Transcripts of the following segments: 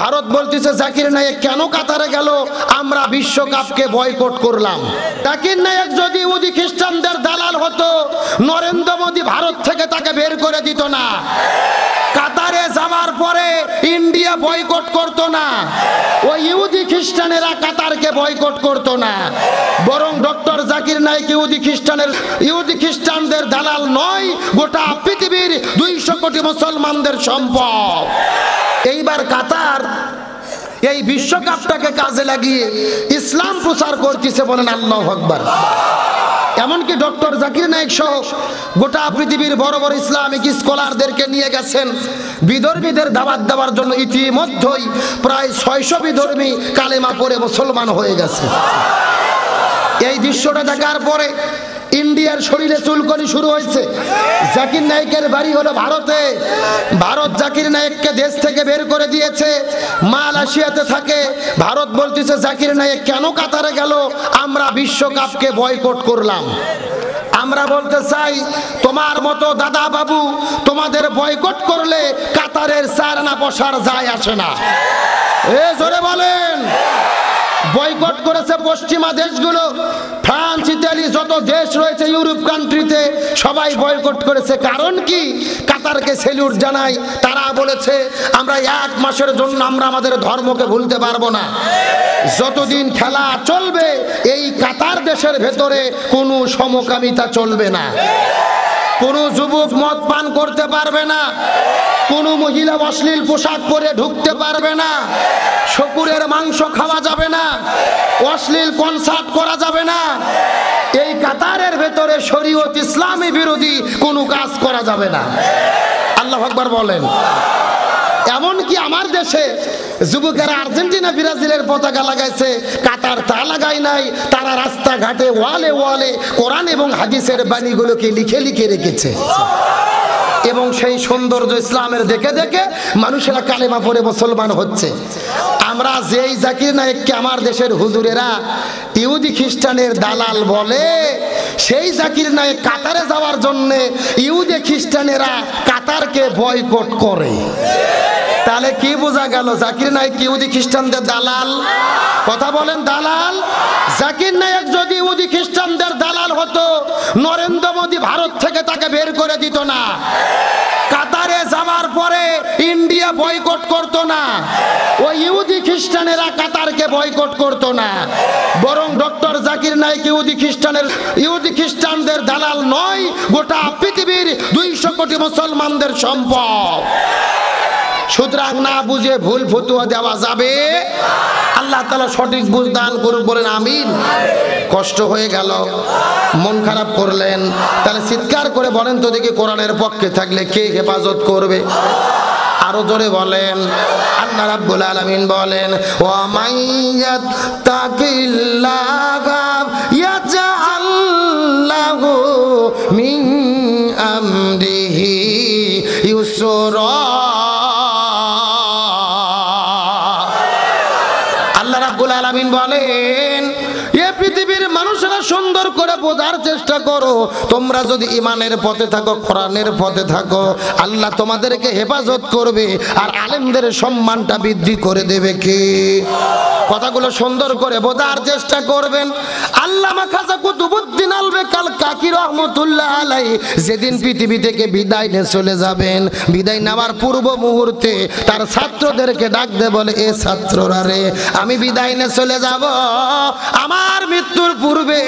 ভারত বলতেছে, জাকির নায়েক, কেন কাতারে গেল? আমরা বিশ্বকাপকে বয়কট করলাম। জাকির নায়েক যদি ইহুদি খ্রিস্টানদের দালাল হতো, নরেন্দ্র মোদী ভারত থেকে তাকে বের করে দিত না। কাতারে যাওয়ার পরে ইন্ডিয়া বয়কট করতো না। ওই ইহুদি খ্রিস্টানেরা কাতারকে বয়কট করতো না। বরং ডক্টর জাকির নাইক ইহুদি খ্রিস্টানের, ইহুদি খ্রিস্টানদের দালাল নয়, গোটা পৃথিবীর দুইশো কোটি মুসলমানদের সম্পদ। এইবার কাতার এই বিশ্বকাপটাকে কাজে লাগিয়ে ইসলাম প্রচার করতেছে বলেন আল্লাহ আকবার। এমনকি ডক্টর জাকির নায়ক সহ গোটা পৃথিবীর বড় বড় ইসলামিক স্কলারদেরকে নিয়ে গেছেন। বিধর্মীদের দাবাত দেওয়ার জন্য ইতিমধ্যেই প্রায় ছয়শো বিধর্মী কালেমা পড়ে মুসলমান হয়ে গেছে। এই দৃশ্যটা দেখার পরে ইন্ডিয়ার শরীরে চুলকনি শুরু হয়েছে। জাকির নায়কের বাড়ি হলো ভারতে। ভারত জাকির নায়ককে দেশ থেকে বের করে দিয়েছে। মালয়েশিয়াতে থাকে। ভারত বলতেছে, জাকির নায়ক কেন কাতারে গেল? আমরা বিশ্বকাপকে বয়কট করলাম। আমরা বলতে চাই, তোমার মতো দাদা বাবু তোমাদের বয়কট করলে কাতারের চার না বসার যায় আসে না। এ জোরে বলেন। বয়কট করেছে পশ্চিমা দেশগুলো। ফ্রান্স, ইতালি, যত দেশ রয়েছে ইউরোপ কান্ট্রিতে সবাই বয়কট করেছে। কারণ কি? কাতারকে সেলিউট জানাই। তারা বলেছে, আমরা এক মাসের জন্য আমরা আমাদের ধর্মকে ভুলতে পারব না। যতদিন খেলা চলবে, এই কাতার দেশের ভেতরে কোনো সমকামিতা চলবে না। কোনো যুবক মদ পান করতে পারবে না। কোনো মহিলা অশ্লীল পোশাক পরে ঢুকতে পারবে না। শকুরের মাংস খাওয়া যাবে না। অশ্লীল কনসার্ট করা যাবে না। এই কাতারের ভেতরে শরীয়ত ইসলামী বিরোধী কোনো কাজ করা যাবে না। আল্লাহ আকবার বলেন। এমনকি আমার দেশে যুবকেরা আর্জেন্টিনা, ব্রাজিলের পতাকা লাগাইছে। কাতার তা লাগাই নাই। তারা রাস্তাঘাটে ওয়ালে ওয়ালে কোরআন এবং হাদিসের বাণীগুলোকে লিখে লিখে রেখেছে। এবং সেই সৌন্দর্য ইসলামের দেখে দেখে মানুষেরা কালেমা পড়ে মুসলমান হচ্ছে। আমরা যেই জাকির নায়ককে আমার দেশের হুজুরেরা ইহুদি খ্রিস্টানের দালাল বলে, সেই জাকির নায়ক কাতারে যাওয়ার জন্য ইহুদি খ্রিস্টানেরা কাতারকে বয়কট করে। তাহলে কি বোঝা গেল জাকির নায়ক ইহুদি খ্রিস্টানদের দালাল? কথা বলেন, দালাল। জাকির নায়ক যদি ইহুদি খ্রিস্টানদের ভারত থেকে তাকে বের করে দিত না। কাতারে যাওয়ার পরে ইন্ডিয়া বয়কট করত না। ওই ইহুদি খ্রিস্টানেরা কাতারকে বয়কট করত না। বরং ডক্টর জাকির নাইক ইহুদি খ্রিস্টানের, ইহুদি খ্রিস্টানদের দালাল নয়, গোটা পৃথিবীর দুইশো কোটি মুসলমানদের সম্পদ। সুতরাং না বুঝে ভুল ফতুয়া দেওয়া যাবে। আল্লাহ তালা সঠিক বুঝ দান করুক বলেন আমিন। কষ্ট হয়ে গেল, মন খারাপ করলেন। তাহলে চিৎকার করে বলেন তো দেখি কোরআনের পক্ষে থাকলে কে হেফাজত করবে? আরও জোরে বলেন, আল্লাহ বলেন, ওয়া মাইয়াত তাকিল্লাহ মিন রাব্বুল তোমরা যদি ইমানের পথে থাকো, কোরআনের পথে থাকো, আল্লাহ তোমাদেরকে হেফাজত করবে আর আলেমদের সম্মানটা বৃদ্ধি করে দেবে কে? কথাগুলো সুন্দর করে বোঝার চেষ্টা করবেন। আল্লামা খাজা কুতুবুদ্দিন আলবে কাল কাকি রহমতুল্লাহ আলাই যেদিন পৃথিবী থেকে বিদায় নিয়ে চলে যাবেন, বিদায় নেওয়ার পূর্ব মুহূর্তে তার ছাত্রদেরকে ডাক দে বলে, এ ছাত্ররা রে, আমি বিদায় নিয়ে চলে যাব। আমার মৃত্যুর পূর্বে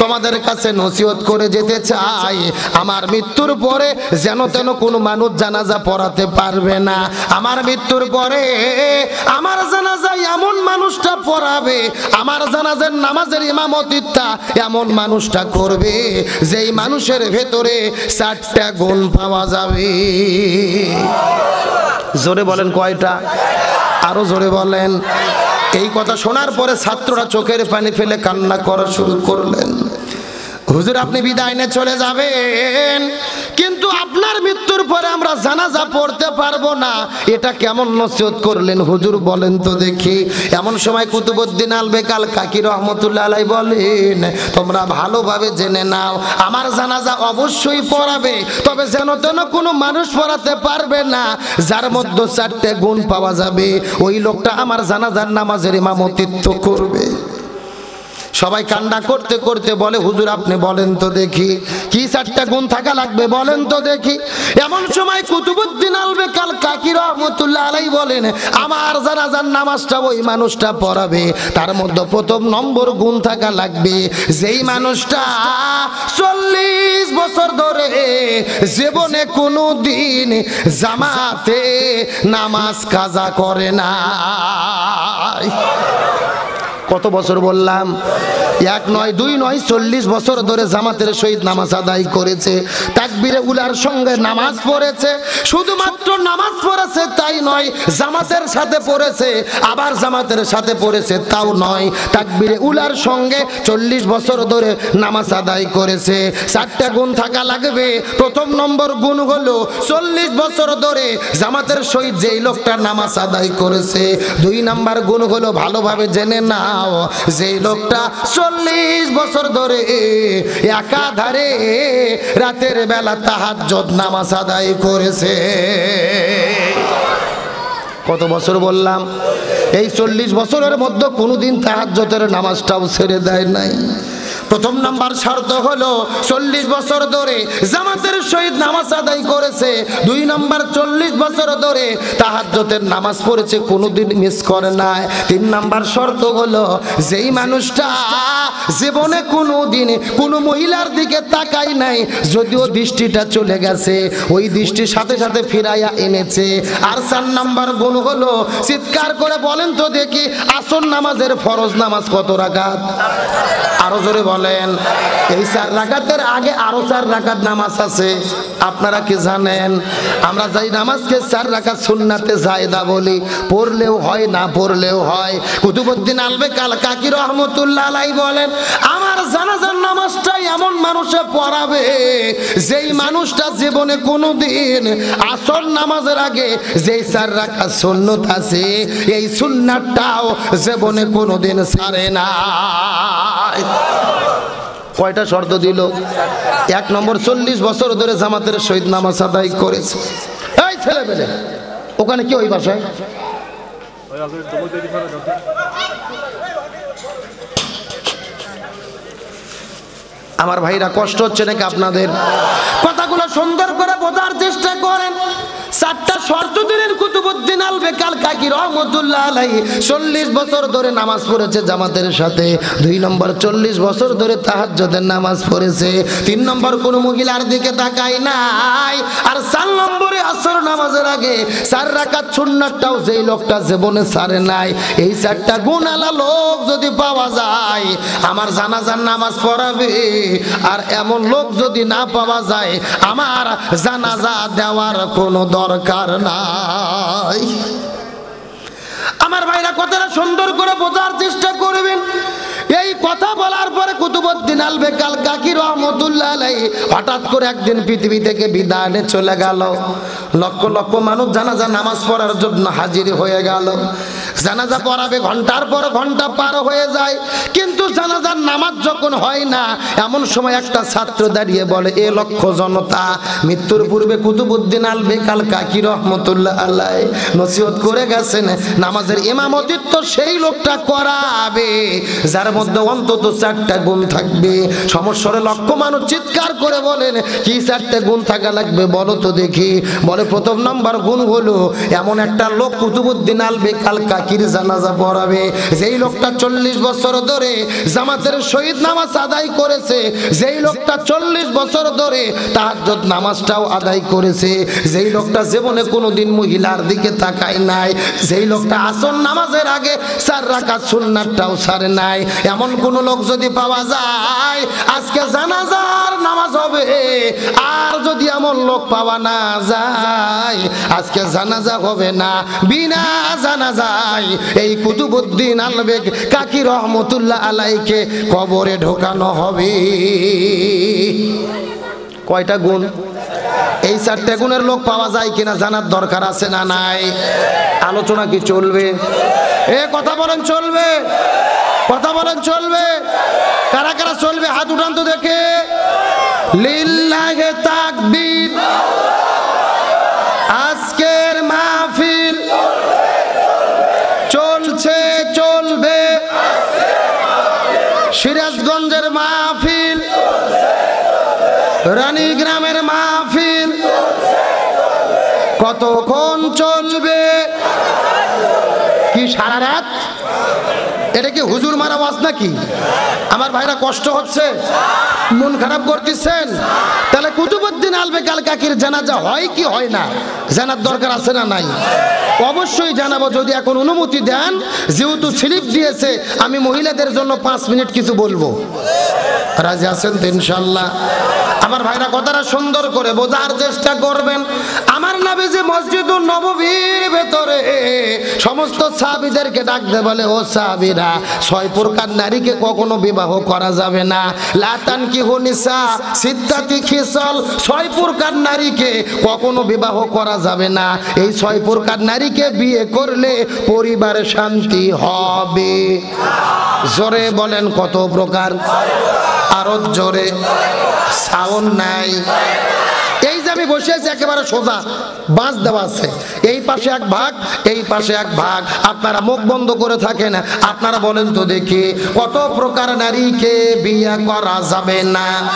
তোমাদের কাছে নসিহত করে যেতে চাই। আমার মৃত্যুর পরে যেন তেন কোনো মানুষ জানাজা পড়াতে পারবে না। আমার মৃত্যুর পরে আমার জানাজা এমন মানুষটা পড়াবে, আমার জানাজার নামাজের ইমামতিটা এমন মানুষটা করবে, যেই মানুষের ভেতরে চারটা গুণ পাওয়া যাবে। জোরে বলেন কয়টা? আরও জোরে বলেন। এই কথা শোনার পরে ছাত্ররা চোখের পানি ফেলে কান্না করা শুরু করলেন। হুজুর, আপনি বিদায় নিয়ে চলে যাবেন। কিন্তু আপনার মৃত্যুর পরে আমরা জানাজা পড়তে পারব না। এটা কেমন নসিহত করলেন হুজুর বলেন তো দেখি। এমন সময় কুতুবুদ্দিন আল বেকাল কাকি রহমতুল্লাহ আলাই বলেন, তোমরা ভালোভাবে জেনে নাও, আমার জানাজা অবশ্যই পড়াবে, তবে যেন তেন কোনো মানুষ পড়াতে পারবে না। যার মধ্যে চারটে গুণ পাওয়া যাবে, ওই লোকটা আমার জানাজার নামাজের ইমামতিত্ব করবে। সবাই কান্না করতে করতে বলে, হুজুর, আপনি বলেন তো দেখি, কি চারটা গুণ থাকা লাগবে বলেন তো দেখি। এমন সময় কুতুবুদ্দিন আলবে কাল কাকি রহমতুল্লাহ আলাই বলেন, আমার জানাজার নামাজটা ওই মানুষটা পড়াবে, তার মধ্যে প্রথম নম্বর গুণ থাকা লাগবে। যেই মানুষটা চল্লিশ বছর ধরে জীবনে কোনো দিন জামাতে নামাজ কাজা করে না কত বছর বললাম? এক নয়, দুই নয়, চল্লিশ বছর ধরে জামাতের সহিত নামাজ আদায় করেছে। তাকবিরে উলার সঙ্গে নামাজ পড়েছে। শুধুমাত্র নামাজ পড়েছে তাই নয়, জামাতের সাথে পড়েছে, আবার জামাতের সাথে পড়েছে তাও নয়। তাকবিরে উলার সঙ্গে চল্লিশ বছর ধরে নামাজ আদায় করেছে। চারটা গুণ থাকা লাগবে। প্রথম নম্বর গুণ হলো চল্লিশ বছর ধরে জামাতের সহিত যেই লোকটা নামাজ আদায় করেছে। দুই নাম্বার গুণ হলো ভালোভাবে জেনে নাও, যেই লোকটা চল্লিশ বছর ধরে একাধারে রাতের বেলা তাহাজ্জত নামাজ আদায় করেছে। কত বছর বললাম? এই চল্লিশ বছরের মধ্যে কোনোদিন তাহার তাহাজ্জতের নামাজটাও ছেড়ে দেয় নাই। প্রথম নাম্বার শর্ত হলো চল্লিশ বছর ধরে জামাতের সহিত নামাজ আদায় করেছে। দুই নাম্বার চল্লিশ বছর ধরে তাহাজ্জতের নামাজ পড়েছে, কোনোদিন মিস করে নাই। তিন নাম্বার শর্ত হলো যেই মানুষটা জীবনে কোনো দিন কোনো মহিলার দিকে তাকাই নাই, যদিও দৃষ্টিটা চলে গেছে, ওই দৃষ্টির সাথে সাথে ফিরাইয়া এনেছে। আর চার নাম্বার গুণ হলো চিৎকার করে বলেন তো দেখি আসন নামাজের ফরজ নামাজ কত রাকাত? আরও জোরে বলেন। এই চার রাকাতের আগে আরও চার রাকাত নামাজ আছে। আপনারা কি জানেন? আমরা যাই নামাজকে চার রাকাত সুন্নাতে জায়দা বলি। পড়লেও হয়, না পড়লেও হয়। কুতুবুদ্দিন আলবে কাল কাকি রহমতুল্লাহ আলাই বলেন, আমার জানাজার নামাজটাই এমন মানুষে পড়াবে, যেই মানুষটা জীবনে কোনো দিন আসর নামাজের আগে যেই চার রাকাত সুন্নত আছে, এই সুন্নাতটাও জীবনে কোনো দিন ছাড়ে না কয়টা শর্ত দিল? এক নম্বর, চল্লিশ বছর ধরে জামাতের শহীদ নামাজ আদায় করেছে। এই ছেলে পেলে ওখানে কি ওই বাসায়? আমার ভাইরা, কষ্ট হচ্ছে নাকি আপনাদের? কথাগুলো সুন্দর করে বোঝার চেষ্টা করেন। চারটা শর্ত দিলেন কুতুবুদ্দিন আল বেকাল কাকি রহমতুল্লাহ আলাই চল্লিশ বছর ধরে নামাজ পড়েছে জামাতের সাথে। দুই নম্বর চল্লিশ বছর ধরে তাহাজ্জদের নামাজ পড়েছে। তিন নম্বর কোন মহিলার দিকে নাই। আর চার নম্বরে আসর নামাজের আগে চার সুন্নাতটাও যেই লোকটা জীবনে ছাড়ে নাই, এই চারটা গুণালা লোক যদি পাওয়া যায়, আমার জানাজার নামাজ পড়াবে। আর এমন লোক যদি না পাওয়া যায়, আমার জানাজা দেওয়ার কোনো দরকার নাই। আমার ভাইরা কথাটা সুন্দর করে বোঝার চেষ্টা করবেন আল বেকাল কাকি রহমতুল্লাহ আলাই হঠাৎ করে একদিন পৃথিবী থেকে বিদায় চলে গেল। লক্ষ লক্ষ মানুষ জানাজা নামাজ পড়ার জন্য হাজির হয়ে গেল। জানাজা পড়াবে ঘণ্টার পর ঘণ্টা পার হয়ে যায়। কিন্তু জানাজার নামাজ যখন হয় না, এমন সময় একটা ছাত্র দাঁড়িয়ে বলে, এ লক্ষ জনতা, মৃত্যুর পূর্বে কুতুবুদ্দিন আল বেকাল কাকি রহমতুল্লাহ আল্লাহ নসিহত করে গেছেন। নামাজের ইমামতিত্ব সেই লোকটা করাবে, যার মধ্যে অন্তত চারটা গুণ থাকবে। সমস্যারে লক্ষ মানুষ চিৎকার করে বলেন, কি চারটা গুণ থাকা লাগবে বলো তো দেখি? বলে, প্রথম নম্বর গুণ হলো এমন একটা লোক কুতুবুদ্দিন আল বেকাল কাকির জানাজা পড়াবে। যেই লোকটা চল্লিশ বছর ধরে জামাতের শহীদ নামাজ আদায় করেছে, যেই লোকটা চল্লিশ বছর ধরে তাহাজ্জুদ নামাজটাও আদায় করেছে, যেই লোকটা জীবনে কোনোদিন মহিলার দিকে তাকায় নাই, যেই লোকটা আসন নামাজের আগে চার রাকাত সুন্নাতটাও ছাড়ে নাই। এমন কোন লোক যদি পাওয়া যায় আজকে জানাজার নামাজ হবে। আর যদি আমার লোক পাওয়া না যায়, আজকে জানাজা হবে না। বিনা জানাজায় এই কুতুবুদ্দিন আলবেগ কাকি রহমতুল্লাহ আলাইকে কবরে ঢোকানো হবে। কয়টা গুণ? এই চারটে গুণের লোক পাওয়া যায় কিনা জানার দরকার আছে না নাই? আলোচনা কি চলবে? এ কথা বলেন, চলবে। কথা বলেন, চলবে। কারা কারা চলবে? হাত উঠান তো দেখে। লিল্লাহে তাকবীর। আজকের মাহফিল চলছে, চলবে। সিরাজগঞ্জের মাহফিল রানীগ্রামের মাহফিল। কতক্ষণ চলবে? কি সারা রাত এটা কি হুজুর মারা ওয়াজ নাকি? আমার ভাইরা কষ্ট হচ্ছে, মন খারাপ করতেছেন। তাহলে কুতুবুদ্দিন আলবে কাল কাকির জানাজা হয় কি হয় না? জানার দরকার আছে না নাই? অবশ্যই জানাব, যদি এখন অনুমতি দেন, যেহেতু স্লিপ দিয়েছে, আমি মহিলাদের জন্য পাঁচ মিনিট কিছু বলব। রাজি আছেন তো ইনশাল্লাহ আমার ভাইরা কথাটা সুন্দর করে বোঝার চেষ্টা করবেন। আমার নামে যে মসজিদ নববীর ভেতরে সমস্ত সাহাবিদেরকে ডাকতে বলে, ও সাহাবিরা, ছয় প্রকার নারীকে কখনো বিবাহ করা যাবে না। লাতান কি হনিসা সিদ্ধাতি খিসল, ছয় প্রকার নারীকে কখনো বিবাহ করা যাবে না। এই ছয় প্রকার নারীকে বিয়ে করলে পরিবারে শান্তি হবে। জোরে বলেন কত প্রকার? আরও জোরে। সাউন্ড নাই। এই যে আমি বসে আছি, একেবারে সোজা। বাঁশ দেওয়া আছে। এই পাশে এক ভাগ, এই পাশে এক ভাগ। আপনারা মুখ বন্ধ করে থাকেন। আপনারা বলেন তো দেখি, কত প্রকার নারীকে বিয়ে করা যাবে না?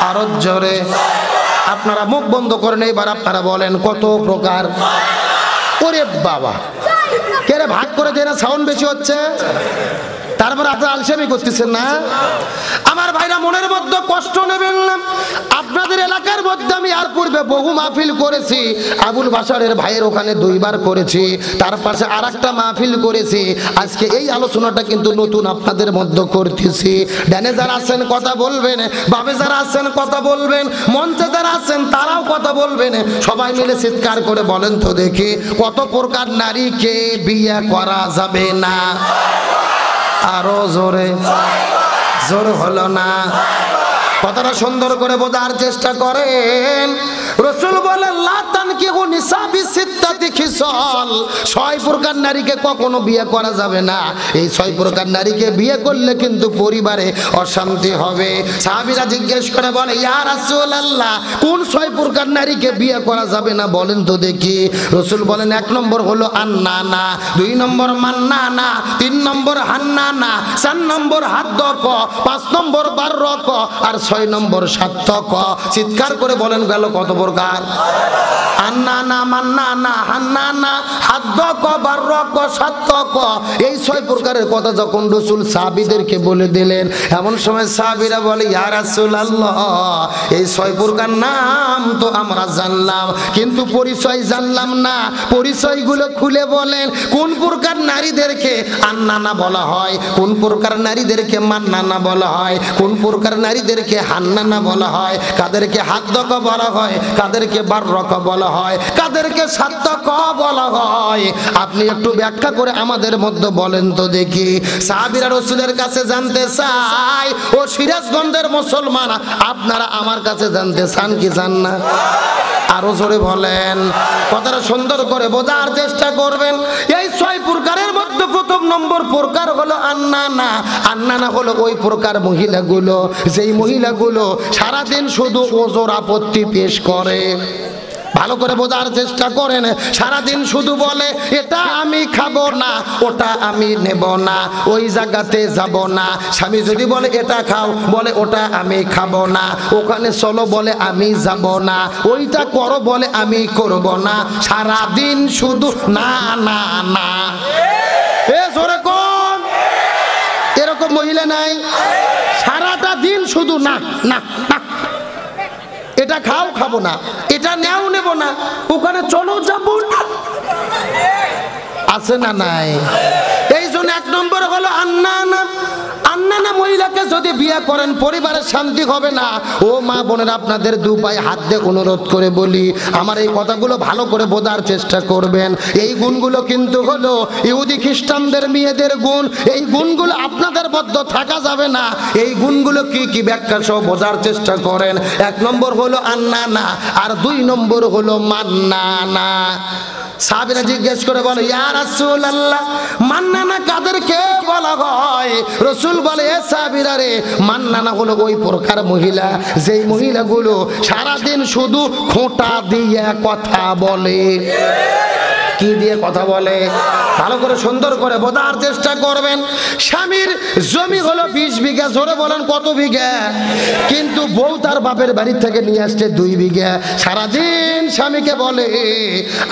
আরও জোরে। আপনারা মুখ বন্ধ করেন এবার আপনারা বলেন, কত প্রকার? ওরে বাবা। কে রে ভাগ করে দেয় না? সাউন্ড বেশি হচ্ছে? তারপর আপনারা আলসেমি করতেছেন না? আমার ভাইরা মনের মধ্যে কষ্ট নেবেন না। আপনাদের এলাকার মধ্যে আমি আর পূর্বে বহু মাহফিল করেছি। আবুল বাসারের ভাইয়ের ওখানে দুইবার করেছি। তার পাশে আর একটা মাহফিল করেছি। আজকে এই আলোচনাটা কিন্তু নতুন আপনাদের মধ্যে করতেছি। ডানে যারা আছেন, কথা বলবেন। বাবে যারা আছেন, কথা বলবেন। মঞ্চে যারা আছেন, তারাও কথা বলবেন। সবাই মিলে চিৎকার করে বলেন তো দেখি, কত প্রকার নারীকে বিয়ে করা যাবে না? আরও জোরে। জোর হলো না। কথাটা সুন্দর করে বোঝার চেষ্টা করেন। রসুল না। বলে না বলেন তো দেখি। রসুল বলেন, এক নম্বর হলো আন্নানা, দুই নম্বর মান্না না তিন নম্বর হান্না না চার নম্বর হাত ক পাঁচ নম্বর বার আর ছয় নম্বর সাত চিৎকার করে বলেন, গেল কত প্রকার? ছয় ছয় আমরা জানলাম, কিন্তু পরিচয় জানলাম না। পরিচয়গুলো খুলে বলেন, কোন প্রকার নারীদেরকে আন্নানা বলা হয়? কোন প্রকার নারীদেরকে মান্নানা বলা হয়? কোন প্রকার নারীদেরকে হান্নানা বলা হয়, কাদেরকে হাদ্দক বলা হয়, কাদেরকে বাররক বলা হয়, কাদেরকে সাত্তক বলা হয়। আপনি একটু ব্যাখ্যা করে আমাদের মধ্যে বলেন তো দেখি। সাহাবিরা রসুলের কাছে জানতে চাই ও সিরাজগঞ্জের মুসলমান, আপনারা আমার কাছে জানতে চান কি চান না? আরও জোরে বলেন। কথাটা সুন্দর করে বোঝার চেষ্টা করবেন। এই নম্বর প্রকার হলো আন্নানা। আন্নানা হলো ওই প্রকার মহিলাগুলো, যেই মহিলাগুলো সারাদিন শুধু ওজোর আপত্তি পেশ করে। ভালো করে বোঝার চেষ্টা করেন, সারাদিন শুধু বলে, এটা আমি খাব না, ওটা আমি নেব না, ওই জায়গাতে যাব না। স্বামী যদি বলে, এটা খাও, বলে, ওটা আমি খাব না। ওখানে চলো বলে, আমি যাব না। ওইটা করো বলে, আমি করব না। সারাদিন শুধু না না না এ জোরে কোন নাই। সারাটা দিন শুধু না না না। এটা খাও, খাব না। এটা নেও, নেব না। ওখানে চলো যাব আছে না নাই? জন্য এক নম্বর হলো আন্না না আন্না না মহিলাকে যদি বিয়ে করেন পরিবারের শান্তি হবে না। ও মা বোনের আপনাদের দু পায়ে হাত দিয়ে অনুরোধ করে বলি, আমার এই কথাগুলো ভালো করে বোঝার চেষ্টা করবেন। এই গুণগুলো কিন্তু হলো ইহুদি খ্রিস্টানদের মেয়েদের গুণ। এই গুণগুলো আপনাদের মধ্যে থাকা যাবে না। এই গুণগুলো কি কি ব্যাখ্যা সহ বোঝার চেষ্টা করেন। এক নম্বর হলো আন্না না আর দুই নম্বর হলো মান্না সাবিরা জিজ্ঞেস করে বলে, ইয়া রাসূল আল্লাহ মান্নানা কাদেরকে? বলা হয়, রসুল বলে, এ সাবিরা রে মান্নানা হলো ওই প্রকার মহিলা, যেই মহিলাগুলো সারাদিন শুধু খোঁটা দিয়ে কথা বলে। কি দিয়ে কথা বলে, ভালো করে সুন্দর করে বোঝার চেষ্টা করবেন। স্বামীর জমি হলো বিশ বিঘা, জোরে বলেন কত বিঘা? কিন্তু বউ তার বাপের বাড়ি থেকে নিয়ে আসছে দুই বিঘা। সারাদিন স্বামীকে বলে,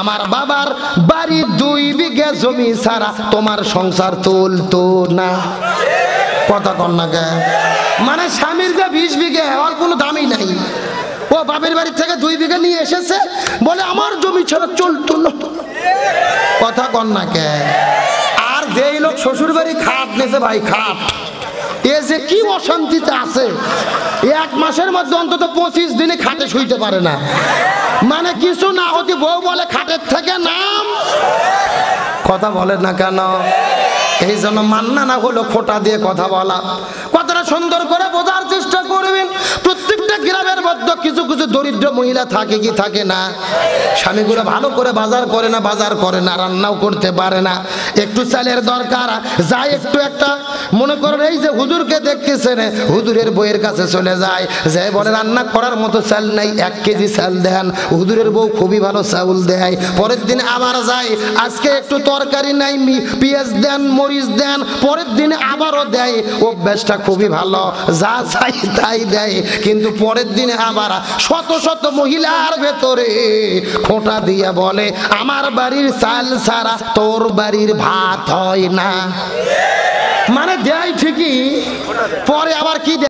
আমার বাবার বাড়ি দুই বিঘা জমি ছাড়া তোমার সংসার তুলতো না। কথা কন না কে? মানে স্বামীর যে বিশ বিঘা ওর কোনো দামই নাই। ও বাপের বাড়ি থেকে দুই বিঘা নিয়ে এসেছে। বলে, আমার জমি ছাড়া চলতো না। কথা কন না কে। আর যেই লোক শ্বশুর বাড়ি খাট নেছে, ভাই খাট এ যে কি অশান্তিতে আছে। এক মাসের মধ্যে অন্তত পঁচিশ দিনে খাটে শুইতে পারে না। মানে কিছু না হতে বউ বলে খাটের থেকে নাম। কথা বলে না কেন? এই জন্য মান্না না হলো খোটা দিয়ে কথা বলা। কথাটা সুন্দর করে বোঝার চেষ্টা মধ্যে কিছু কিছু দরিদ্র মহিলা থাকে কি থাকে না? স্বামীগুলো ভালো করে বাজার করে না, বাজার করে না, রান্নাও করতে পারে না। একটু চালের দরকার যায় একটু একটা। মনে করেন এই যে হুজুরকে দেখতেছেন, হুজুরের বইয়ের কাছে চলে যায়। যে বলে, রান্না করার মতো চাল নাই, এক কেজি চাল দেন। হুজুরের বউ খুবই ভালো চাউল দেয়। পরের দিন আবার যায়, আজকে একটু তরকারি নাই পেঁয়াজ দেন, মরিচ দেন। পরের দিনে আবারও দেয়। অভ্যাসটা খুবই ভালো, যা চাই তাই দেয়। কিন্তু পরের দিনে আবার শত শত মহিলার ভেতরে খোঁটা দিয়া বলে, আমার বাড়ির চাল ছাড়া তোর বাড়ির ভাত হয় না মানে দেয় ঠিকই, পরে আবার কি?